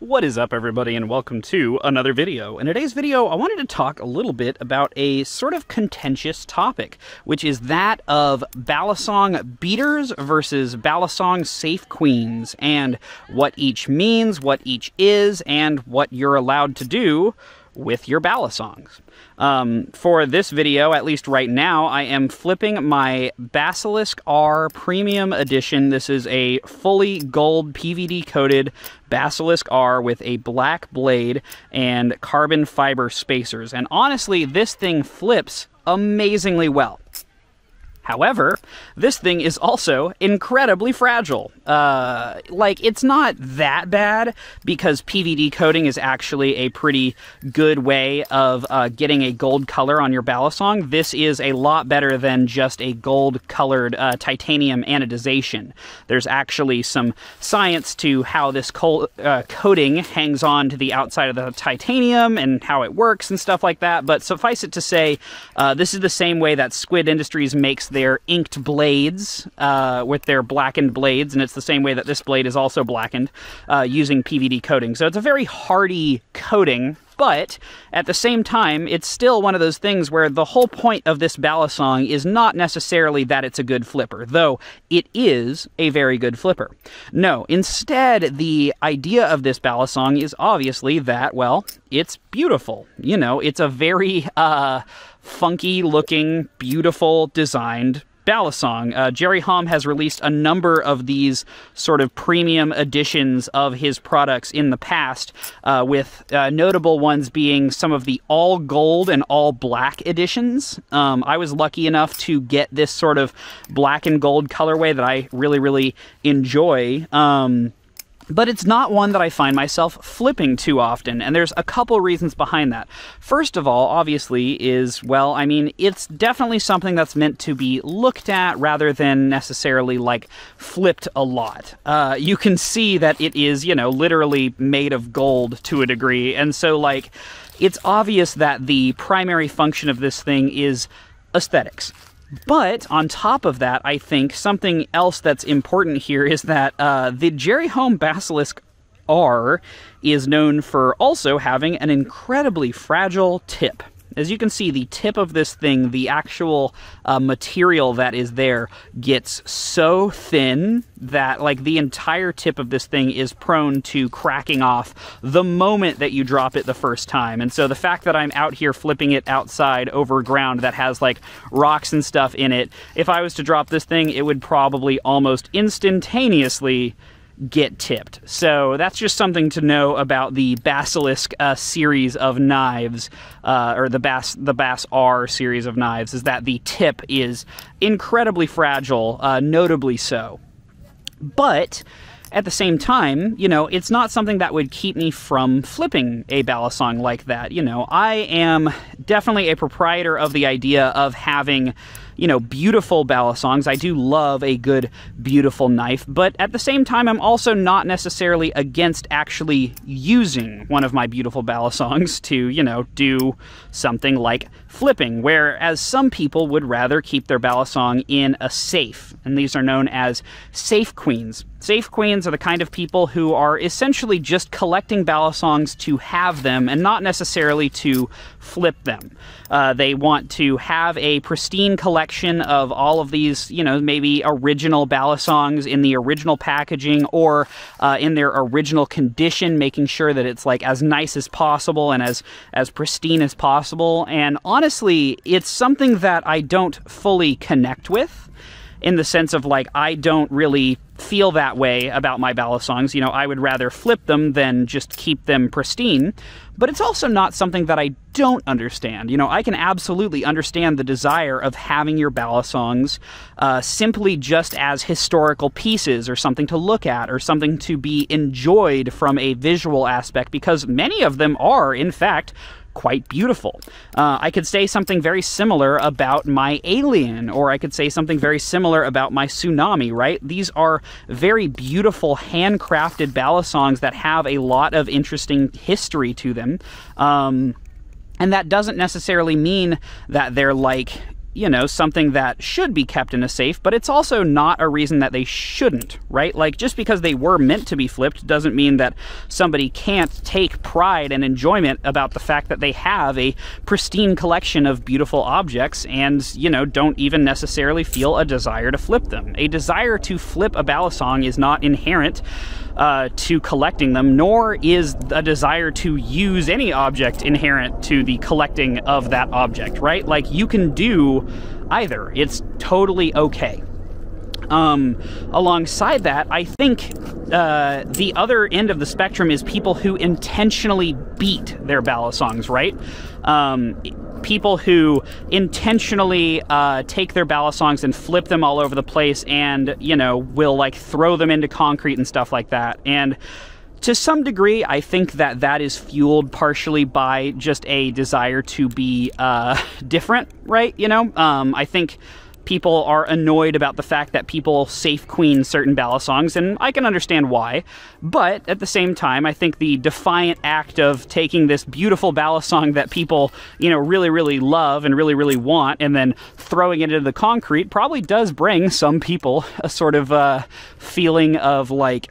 What is up everybody and welcome to another video. In today's video I wanted to talk a little bit about a sort of contentious topic, which is that of Balisong beaters versus Balisong safe queens, and what each means, what each is, and what you're allowed to do with your Balisongs. Um, for this video, at least right now, I am flipping my Basilisk R Premium Edition. This is a fully gold PVD coated Basilisk R with a black blade and carbon fiber spacers. And honestly, this thing flips amazingly well. However, this thing is also incredibly fragile. Uh, like, it's not that bad because PVD coating is actually a pretty good way of uh, getting a gold color on your balisong. This is a lot better than just a gold colored uh, titanium anodization. There's actually some science to how this uh, coating hangs on to the outside of the titanium and how it works and stuff like that. But suffice it to say, uh, this is the same way that Squid Industries makes their their inked blades uh, with their blackened blades, and it's the same way that this blade is also blackened uh, using PVD coating. So it's a very hardy coating, but at the same time, it's still one of those things where the whole point of this balisong is not necessarily that it's a good flipper, though it is a very good flipper. No, instead, the idea of this balisong is obviously that, well, it's beautiful. You know, it's a very uh, funky looking, beautiful designed Balisong. Uh, Jerry Hom has released a number of these sort of premium editions of his products in the past, uh, with uh, notable ones being some of the all gold and all black editions. Um, I was lucky enough to get this sort of black and gold colorway that I really, really enjoy. Um, but it's not one that I find myself flipping too often, and there's a couple reasons behind that. First of all, obviously, is, well, I mean, it's definitely something that's meant to be looked at rather than necessarily, like, flipped a lot. Uh, you can see that it is, you know, literally made of gold to a degree, and so, like, it's obvious that the primary function of this thing is aesthetics. But on top of that, I think something else that's important here is that uh, the Jerry Hom Basilisk R is known for also having an incredibly fragile tip. As you can see, the tip of this thing, the actual uh, material that is there, gets so thin that like the entire tip of this thing is prone to cracking off the moment that you drop it the first time. And so the fact that I'm out here flipping it outside over ground that has like rocks and stuff in it, if I was to drop this thing, it would probably almost instantaneously get tipped. So that's just something to know about the Basilisk uh, series of knives, uh, or the Bass the Bass R series of knives, is that the tip is incredibly fragile, uh, notably so. But at the same time, you know, it's not something that would keep me from flipping a balisong like that. You know, I am definitely a proprietor of the idea of having you know, beautiful balisongs. I do love a good, beautiful knife, but at the same time, I'm also not necessarily against actually using one of my beautiful balisongs to, you know, do something like flipping, whereas some people would rather keep their balisong in a safe, and these are known as safe queens. Safe queens are the kind of people who are essentially just collecting balisongs to have them and not necessarily to flip them. Uh, they want to have a pristine collection of all of these, you know, maybe original balisongs in the original packaging or uh, in their original condition, making sure that it's like as nice as possible and as as pristine as possible. And honestly, it's something that I don't fully connect with in the sense of like I don't really feel that way about my balisongs. You know, I would rather flip them than just keep them pristine. But it's also not something that I don't understand. You know, I can absolutely understand the desire of having your balisongs uh, simply just as historical pieces or something to look at or something to be enjoyed from a visual aspect because many of them are, in fact, quite beautiful. Uh, I could say something very similar about my Alien, or I could say something very similar about my Tsunami, right? These are very beautiful, handcrafted balisongs that have a lot of interesting history to them. Um, and that doesn't necessarily mean that they're like you know, something that should be kept in a safe, but it's also not a reason that they shouldn't, right? Like, just because they were meant to be flipped doesn't mean that somebody can't take pride and enjoyment about the fact that they have a pristine collection of beautiful objects and, you know, don't even necessarily feel a desire to flip them. A desire to flip a balisong is not inherent uh, to collecting them, nor is a desire to use any object inherent to the collecting of that object, right? Like you can do either. It's totally okay. Um, alongside that, I think uh, the other end of the spectrum is people who intentionally beat their balisongs, right? Um, people who intentionally uh, take their balisongs and flip them all over the place and, you know, will like throw them into concrete and stuff like that. And to some degree, I think that that is fueled partially by just a desire to be uh, different, right? You know, um, I think people are annoyed about the fact that people safe queen certain balisongs, and I can understand why. But at the same time, I think the defiant act of taking this beautiful balisong that people, you know, really, really love and really, really want, and then throwing it into the concrete probably does bring some people a sort of uh, feeling of like,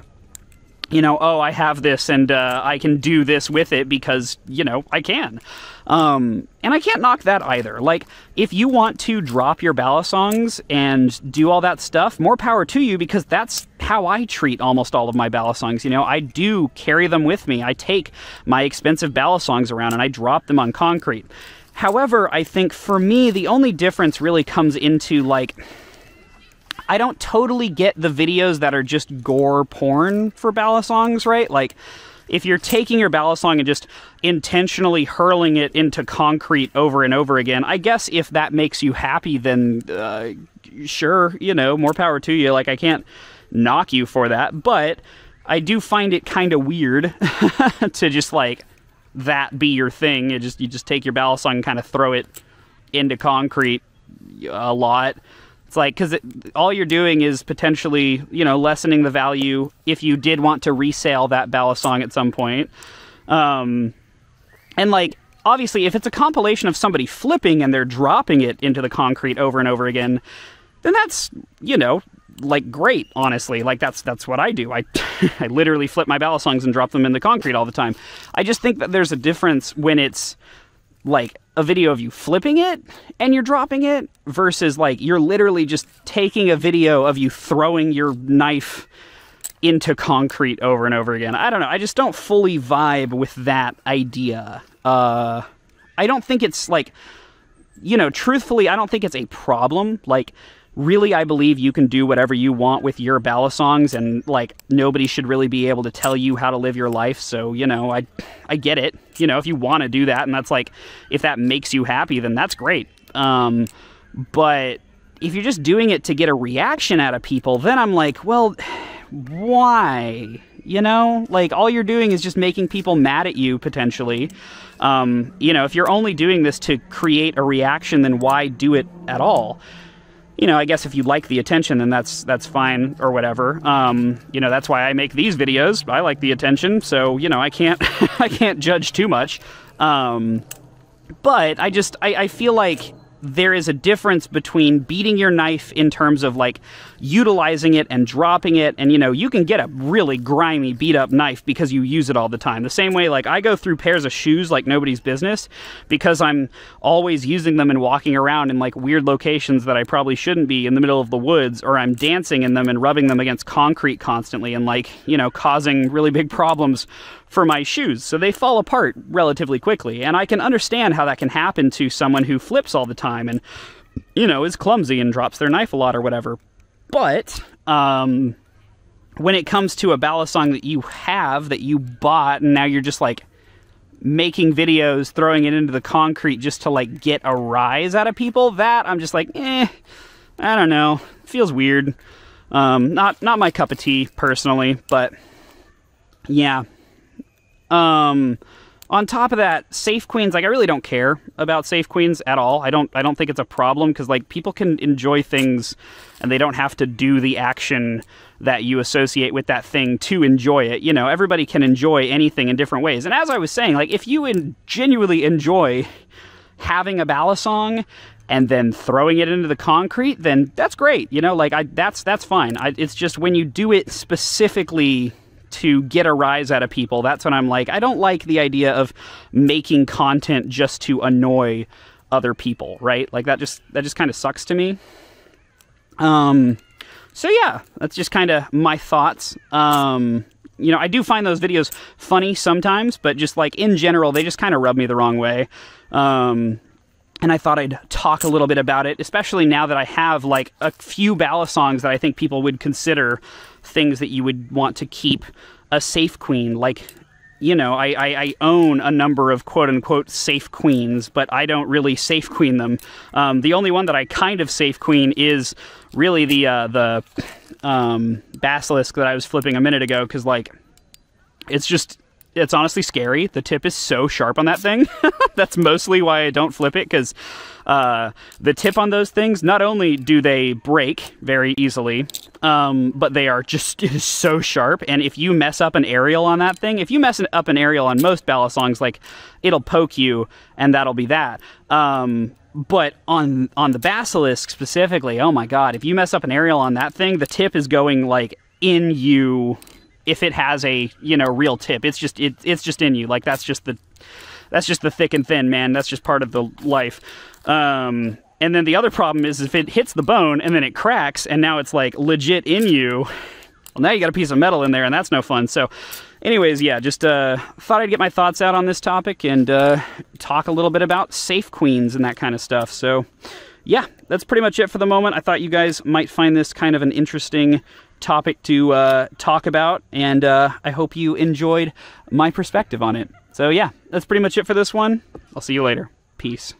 you know, oh, I have this and uh, I can do this with it because, you know, I can. Um, and I can't knock that either. Like, if you want to drop your balisongs and do all that stuff, more power to you because that's how I treat almost all of my balisongs. You know, I do carry them with me. I take my expensive balisongs around and I drop them on concrete. However, I think for me, the only difference really comes into like, I don't totally get the videos that are just gore porn for balisongs, right? Like, if you're taking your balisong and just intentionally hurling it into concrete over and over again, I guess if that makes you happy, then uh, sure, you know, more power to you. Like, I can't knock you for that, but I do find it kind of weird to just like that be your thing. You just you just take your balisong and kind of throw it into concrete a lot. It's like because it, all you're doing is potentially, you know, lessening the value if you did want to resale that balisong at some point. Um, and like obviously, if it's a compilation of somebody flipping and they're dropping it into the concrete over and over again, then that's you know like great honestly. Like that's that's what i do. I i literally flip my balisongs and drop them in the concrete all the time. I just think that there's a difference when it's like a video of you flipping it and you're dropping it versus like you're literally just taking a video of you throwing your knife into concrete over and over again. I don't know. I just don't fully vibe with that idea. Uh, I don't think it's like, you know, truthfully, I don't think it's a problem. Like, really I believe you can do whatever you want with your balisongs and like nobody should really be able to tell you how to live your life. So, you know, I I get it. You know, if you want to do that and that's like if that makes you happy, then that's great. Um but if you're just doing it to get a reaction out of people, then I'm like, well, why? You know, like all you're doing is just making people mad at you potentially. Um, you know, if you're only doing this to create a reaction, then why do it at all? You know, I guess if you like the attention, then that's that's fine or whatever. Um, you know, that's why I make these videos. I like the attention, so you know, I can't I can't judge too much. Um, but I just I, I feel like there is a difference between beating your knife in terms of like utilizing it and dropping it. And you know you can get a really grimy beat up knife because you use it all the time. The same way like i go through pairs of shoes like nobody's business because i'm always using them and walking around in like weird locations that i probably shouldn't be in the middle of the woods or i'm dancing in them and rubbing them against concrete constantly and like you know causing really big problems for my shoes, so they fall apart relatively quickly. And I can understand how that can happen to someone who flips all the time and, you know, is clumsy and drops their knife a lot or whatever. But, um, when it comes to a balisong that you have, that you bought, and now you're just like making videos, throwing it into the concrete just to like get a rise out of people, that I'm just like, eh, I don't know. Feels weird. Um, not not my cup of tea personally, but yeah, um, on top of that, safe queens, like I really don't care about safe queens at all. I don't I don't think it's a problem because like people can enjoy things and they don't have to do the action that you associate with that thing to enjoy it. You know, everybody can enjoy anything in different ways. And as I was saying, like if you in, genuinely enjoy having a balisong and then throwing it into the concrete, then that's great. You know, like I that's that's fine. I, it's just when you do it specifically to get a rise out of people, that's when I'm like, I don't like the idea of making content just to annoy other people, right? Like that just that just kind of sucks to me. Um so yeah, that's just kind of my thoughts. Um you know, I do find those videos funny sometimes, but just like in general, they just kind of rub me the wrong way. Um, and I thought I'd talk a little bit about it, especially now that I have like a few balisongs that I think people would consider things that you would want to keep a safe queen. Like, you know, I, I, I own a number of quote unquote safe queens, but I don't really safe queen them. Um, the only one that I kind of safe queen is really the uh, the um, basilisk that I was flipping a minute ago because like it's just it's honestly scary. The tip is so sharp on that thing. That's mostly why I don't flip it because uh, the tip on those things not only do they break very easily, um, but they are just so sharp. And if you mess up an aerial on that thing, if you mess up an aerial on most balisongs, like it'll poke you, and that'll be that. Um, but on on the basilisk specifically, oh my god, if you mess up an aerial on that thing, the tip is going like in you if it has a, you know, real tip. It's just it, it's just in you. Like that's just the that's just the thick and thin, man. That's just part of the life. Um and then the other problem is if it hits the bone and then it cracks and now it's like legit in you, well now you got a piece of metal in there and that's no fun. So anyways, yeah, just uh, thought I'd get my thoughts out on this topic and uh, talk a little bit about safe queens and that kind of stuff. So, yeah, that's pretty much it for the moment. I thought you guys might find this kind of an interesting topic to uh, talk about, and uh, I hope you enjoyed my perspective on it. So, yeah, that's pretty much it for this one. I'll see you later. Peace.